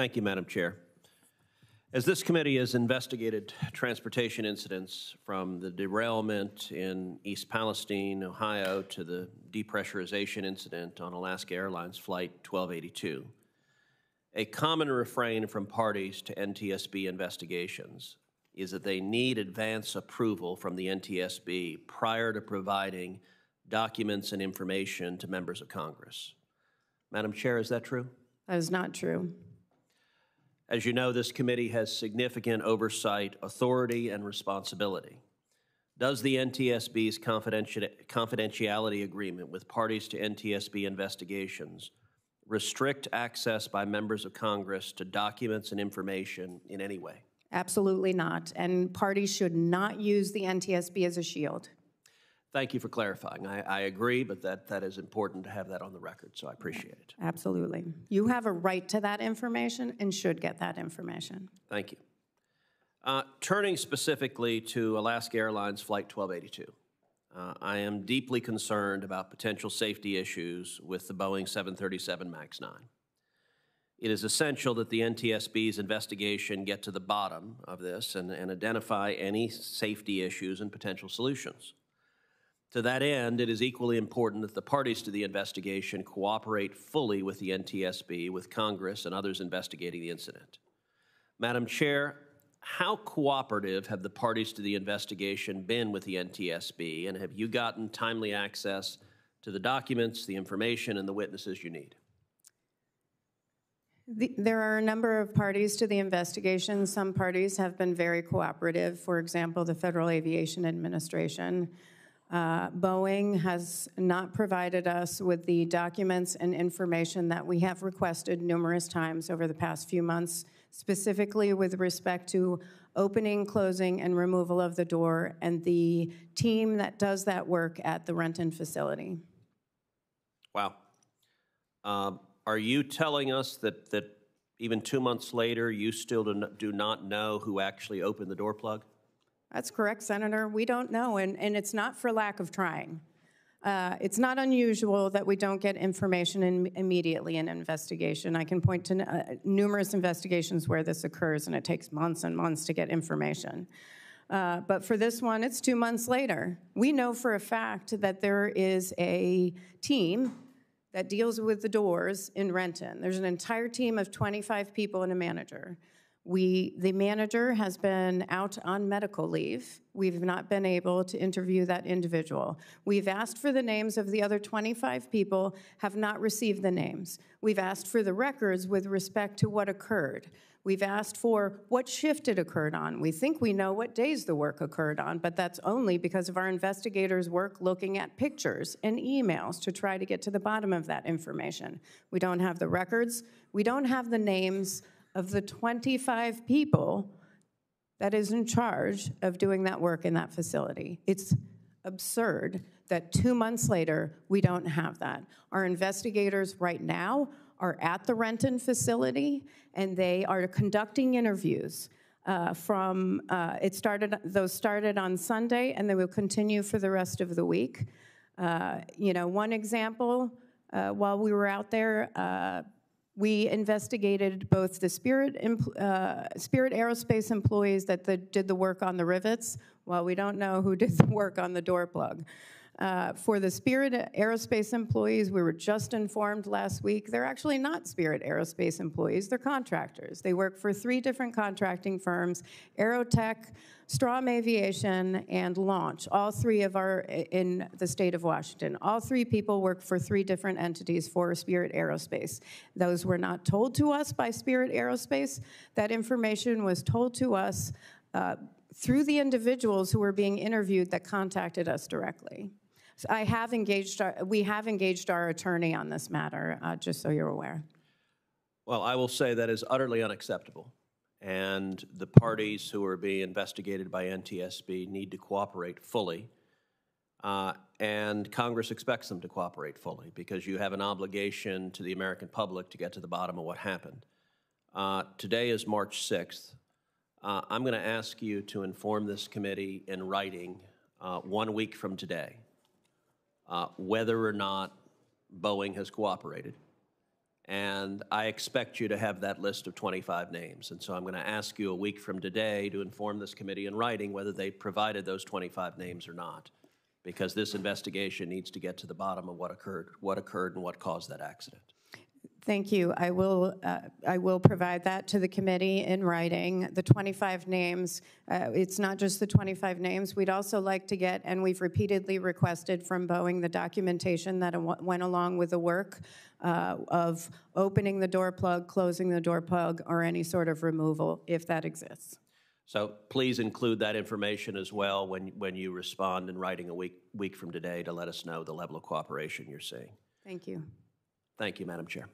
Thank you, Madam Chair. As this committee has investigated transportation incidents from the derailment in East Palestine, Ohio, to the depressurization incident on Alaska Airlines Flight 1282, a common refrain from parties to NTSB investigations is that they need advance approval from the NTSB prior to providing documents and information to members of Congress. Madam Chair, is that true? That is not true. As you know, this committee has significant oversight, authority, and responsibility. Does the NTSB's confidentiality agreement with parties to NTSB investigations restrict access by members of Congress to documents and information in any way? Absolutely not. And parties should not use the NTSB as a shield. Thank you for clarifying. I, I, agree, but that, that is important to have that on the record, so I appreciate it. Absolutely. You have a right to that information and should get that information. Thank you. Uh, turning specifically to Alaska Airlines Flight 1282, uh, I am deeply concerned about potential safety issues with the Boeing 737 MAX 9. It is essential that the NTSB's investigation get to the bottom of this and, and identify any safety issues and potential solutions. To that end, it is equally important that the parties to the investigation cooperate fully with the NTSB, with Congress, and others investigating the incident. Madam Chair, how cooperative have the parties to the investigation been with the NTSB, and have you gotten timely access to the documents, the information, and the witnesses you need? The, there are a number of parties to the investigation. Some parties have been very cooperative. For example, the Federal Aviation Administration. Uh, Boeing has not provided us with the documents and information that we have requested numerous times over the past few months, specifically with respect to opening, closing, and removal of the door, and the team that does that work at the Renton facility. Wow. Uh, are you telling us that, that even two months later, you still do not know who actually opened the door plug? That's correct, Senator. We don't know, and, and it's not for lack of trying. Uh, it's not unusual that we don't get information in, immediately in an investigation. I can point to uh, numerous investigations where this occurs, and it takes months and months to get information. Uh, but for this one, it's two months later. We know for a fact that there is a team that deals with the doors in Renton. There's an entire team of 25 people and a manager. We, the manager has been out on medical leave. We've not been able to interview that individual. We've asked for the names of the other 25 people, have not received the names. We've asked for the records with respect to what occurred. We've asked for what shift it occurred on. We think we know what days the work occurred on, but that's only because of our investigators' work looking at pictures and emails to try to get to the bottom of that information. We don't have the records, we don't have the names of the 25 people that is in charge of doing that work in that facility. It's absurd that two months later, we don't have that. Our investigators right now are at the Renton facility and they are conducting interviews. Uh, from uh, it started those started on Sunday and they will continue for the rest of the week. Uh, you know, one example uh, while we were out there, uh, we investigated both the Spirit, uh, Spirit Aerospace employees that the, did the work on the rivets. Well, we don't know who did the work on the door plug. Uh, for the Spirit Aerospace employees, we were just informed last week, they're actually not Spirit Aerospace employees, they're contractors. They work for three different contracting firms, Aerotek, Strom Aviation, and Launch, all three of our in the state of Washington. All three people work for three different entities for Spirit Aerospace. Those were not told to us by Spirit Aerospace. That information was told to us uh, through the individuals who were being interviewed that contacted us directly. So I have engaged, our, we have engaged our attorney on this matter, uh, just so you're aware. Well, I will say that is utterly unacceptable. And the parties who are being investigated by NTSB need to cooperate fully. Uh, and Congress expects them to cooperate fully because you have an obligation to the American public to get to the bottom of what happened. Uh, today is March 6th. Uh, I'm going to ask you to inform this committee in writing uh, one week from today uh, whether or not Boeing has cooperated And I expect you to have that list of 25 names. And so I'm going to ask you a week from today to inform this committee in writing whether they provided those 25 names or not. Because this investigation needs to get to the bottom of what occurred, what occurred and what caused that accident. Thank you. I will, uh, I will provide that to the committee in writing. The 25 names, uh, it's not just the 25 names. We'd also like to get, and we've repeatedly requested from Boeing, the documentation that went along with the work uh, of opening the door plug, closing the door plug, or any sort of removal, if that exists. So please include that information as well when, when you respond in writing a week, week from today to let us know the level of cooperation you're seeing. Thank you. Thank you, Madam Chair.